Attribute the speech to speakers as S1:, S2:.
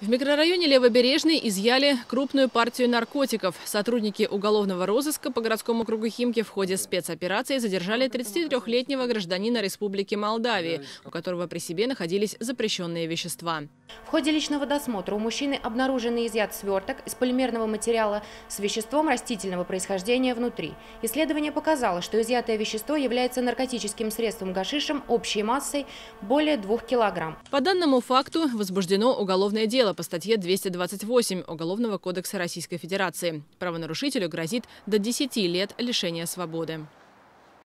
S1: В микрорайоне Левобережный изъяли крупную партию наркотиков. Сотрудники уголовного розыска по городскому кругу Химки в ходе спецоперации задержали 33-летнего гражданина Республики Молдавии, у которого при себе находились запрещенные вещества.
S2: В ходе личного досмотра у мужчины обнаружен изъят сверток из полимерного материала с веществом растительного происхождения внутри. Исследование показало, что изъятое вещество является наркотическим средством гашишем общей массой более 2 килограмм.
S1: По данному факту возбуждено уголовное дело по статье 228 Уголовного кодекса Российской Федерации. Правонарушителю грозит до 10 лет лишения свободы.